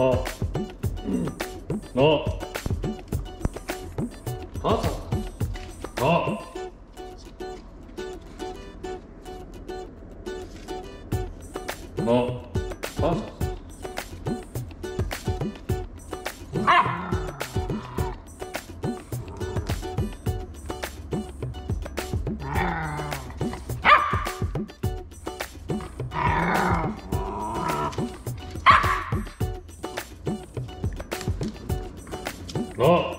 너, 너, 다섯, 너.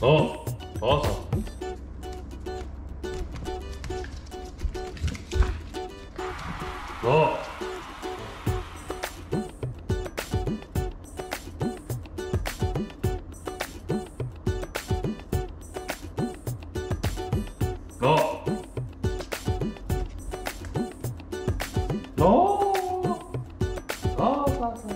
너. 어서. 너. 너. 너. 너. 너.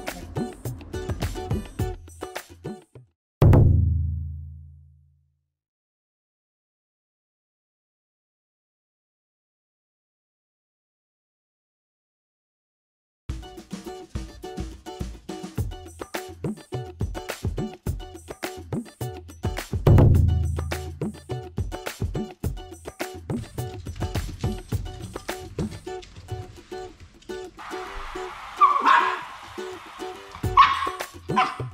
Ah!